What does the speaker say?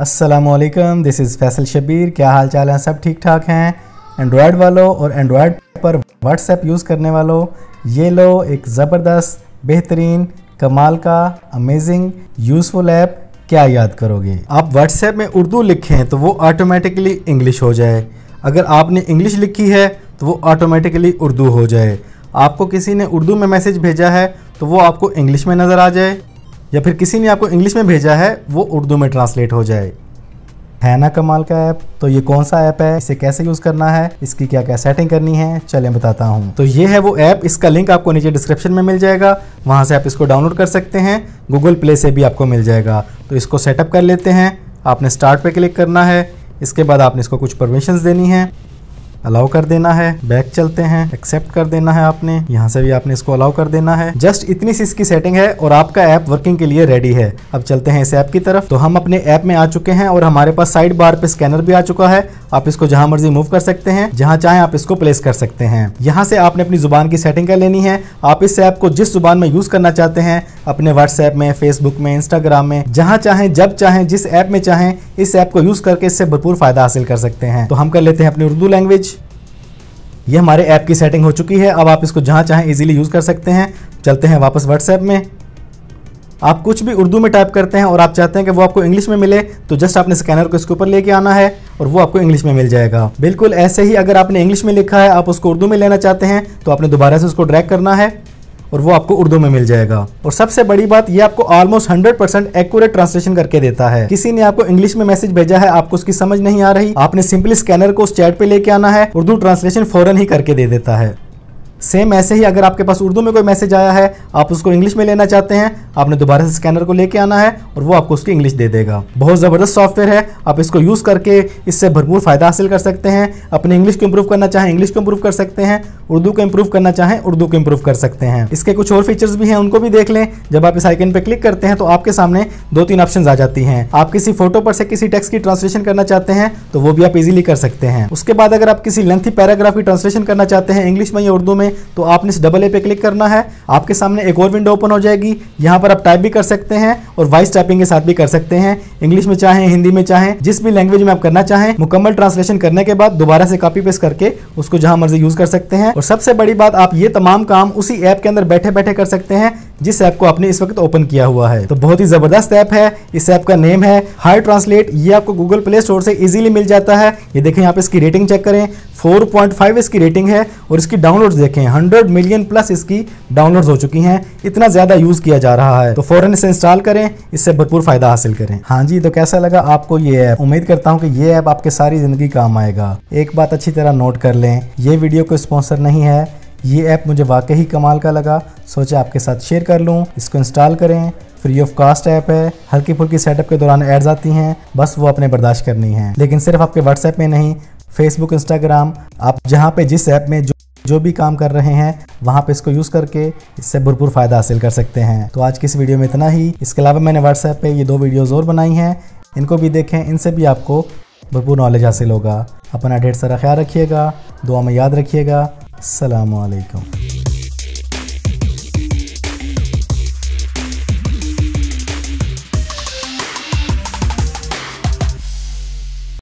असलकम this is Faisal Shabir क्या हाल चाल है? सब ठीक ठाक हैं? एंड्रॉयड वालों और एंड्रॉयड पर व्हाट्सएप यूज़ करने वालों, ये लो एक ज़बरदस्त, बेहतरीन, कमाल का अमेजिंग यूज़फुल ऐप क्या याद करोगे? आप व्हाट्सएप में उर्दू लिखें तो वो ऑटोमेटिकली इंग्लिश हो जाए। अगर आपने इंग्लिश लिखी है तो वो ऑटोमेटिकली उर्दू हो जाए। आपको किसी ने उर्दू में मैसेज भेजा है तो वो आपको इंग्लिश में नज़र आ जाए। या फिर किसी ने आपको इंग्लिश में भेजा है, वो उर्दू में ट्रांसलेट हो जाए। है ना कमाल का ऐप तो ये कौन सा ऐप है, इसे कैसे यूज़ करना है, इसकी क्या क्या सेटिंग करनी है, चलें बताता हूँ। तो ये है वो ऐप, इसका लिंक आपको नीचे डिस्क्रिप्शन में मिल जाएगा, वहाँ से आप इसको डाउनलोड कर सकते हैं गूगल प्ले से भी आपको मिल जाएगा। तो इसको सेटअप कर लेते हैं, आपने स्टार्ट पे क्लिक करना है, इसके बाद आपने इसको कुछ परमिशंस देनी है। अलाउ कर देना है बैक चलते हैं एक्सेप्ट कर देना है आपने, यहाँ से भी आपने इसको अलाउ कर देना है। जस्ट इतनी सी इसकी सेटिंग है और आपका ऐप वर्किंग के लिए रेडी है। अब चलते हैं इस ऐप की तरफ़। तो हम अपने ऐप में आ चुके हैं और हमारे पास साइड बार पे स्कैनर भी आ चुका है। आप इसको जहाँ मर्ज़ी मूव कर सकते हैं, जहाँ चाहे आप इसको प्लेस कर सकते हैं। यहाँ से आपने अपनी ज़ुबान की सेटिंग कर लेनी है। आप इस ऐप को जिस ज़ुबान में यूज़ करना चाहते हैं, अपने व्हाट्सएप में फेसबुक में इंस्टाग्राम में, जहाँ चाहें, जब चाहें, जिस ऐप में चाहें, इस ऐप को यूज़ करके इससे भरपूर फ़ायदा हासिल कर सकते हैं। तो हम कर लेते हैं अपनी उर्दू लैंग्वेज ये हमारे ऐप की सेटिंग हो चुकी है। अब आप इसको जहाँ चाहें इजीली यूज़ कर सकते हैं। चलते हैं वापस व्हाट्सएप में। आप कुछ भी उर्दू में टाइप करते हैं और आप चाहते हैं कि वो आपको इंग्लिश में मिले तो जस्ट आपने स्कैनर को इसके ऊपर लेके आना है और वो आपको इंग्लिश में मिल जाएगा। बिल्कुल ऐसे ही अगर आपने इंग्लिश में लिखा है, आप उसको उर्दू में लेना चाहते हैं तो आपने दोबारा से उसको ड्रैग करना है और वो आपको उर्दू में मिल जाएगा। और सबसे बड़ी बात, ये आपको almost hundred percent accurate translation करके देता है। किसी ने आपको इंग्लिश में मैसेज भेजा है, आपको उसकी समझ नहीं आ रही, आपने सिंपली स्कैनर को उस चैट पे लेके आना है, उर्दू ट्रांसलेशन फ़ौरन ही करके दे देता है। सेम ऐसे ही अगर आपके पास उर्दू में कोई मैसेज आया है, आप उसको इंग्लिश में लेना चाहते हैं आपने दोबारा से स्कैनर को लेके आना है और वो आपको उसकी इंग्लिश दे देगा। बहुत ज़बरदस्त सॉफ्टवेयर है। आप इसको यूज़ करके इससे भरपूर फ़ायदा हासिल कर सकते हैं। अपने इंग्लिश को इंप्रूव करना चाहें इंग्लिश को इंप्रूव कर सकते हैं। उर्दू को इंप्रूव करना चाहें, उर्दू को इंप्रूव कर सकते हैं। इसके कुछ और फीचर्स भी हैं, उनको भी देख लें। जब आप इस आइकन पर क्लिक करते हैं तो आपके सामने दो तीन ऑप्शन आ जाती हैं। आप किसी फ़ोटो पर से किसी टेक्स्ट की ट्रांसलेशन करना चाहते हैं तो वो भी आप इजीली कर सकते हैं। उसके बाद अगर आप किसी लेंथी पैराग्राफ की ट्रांसलेशन करना चाहते हैं इंग्लिश में या उर्दू में तो आपने इस डबल ए पे क्लिक करना है। आपके सामने एक और विंडो ओपन हो जाएगी। यहाँ पर आप टाइप भी कर सकते हैं और वॉइस टाइपिंग के साथ भी कर सकते हैं इंग्लिश में चाहें हिंदी में चाहें, जिस भी लैंग्वेज में आप करना चाहें, मुकम्मल ट्रांसलेशन करने के बाद दोबारा से कॉपी पेस्ट करके उसको जहाँ मर्ज़ी यूज़ कर सकते हैं। और सबसे बड़ी बात, आप ये तमाम काम उसी ऐप के अंदर बैठे बैठे कर सकते हैं जिस ऐप को आपने इस वक्त ओपन किया हुआ है। तो बहुत ही ज़बरदस्त ऐप है। इस ऐप का नेम है हाई ट्रांसलेट ये आपको गूगल प्ले स्टोर से इजीली मिल जाता है। ये देखें, यहाँ पे इसकी रेटिंग चेक करें। 4.5 इसकी रेटिंग है और इसकी डाउनलोड्स देखें। 100 मिलियन प्लस इसकी डाउनलोड्स हो चुकी हैं। इतना ज़्यादा यूज़ किया जा रहा है। तो फ़ौरन इसे इंस्टॉल करें। इससे भरपूर फ़ायदा हासिल करें। हाँ जी तो कैसा लगा आपको ये ऐप? उम्मीद करता हूँ कि ये ऐप आपके सारी ज़िंदगी काम आएगा। एक बात अच्छी तरह नोट कर लें। ये वीडियो को स्पॉन्सर नहीं है। ये ऐप मुझे वाकई ही कमाल का लगा। सोचा आपके साथ शेयर कर लूँ। इसको इंस्टॉल करें। फ्री ऑफ़ कास्ट ऐप है। हल्की फुल्की सेटअप के दौरान एड्स आती हैं। बस वो अपने बर्दाश्त करनी है। लेकिन सिर्फ़ आपके व्हाट्सएप में नहीं फेसबुक इंस्टाग्राम आप जहाँ पे जिस ऐप में जो जो भी काम कर रहे हैं, वहाँ पे इसको यूज़ करके इससे भरपूर फ़ायदा हासिल कर सकते हैं। तो आज की इस वीडियो में इतना ही। इसके अलावा मैंने व्हाट्सएप पे ये दो वीडियोज़ और बनाई हैं। इनको भी देखें। इनसे भी आपको भरपूर नॉलेज हासिल होगा। अपना ढेर सारा ख्याल रखिएगा। दुआ में याद रखिएगा। असलकम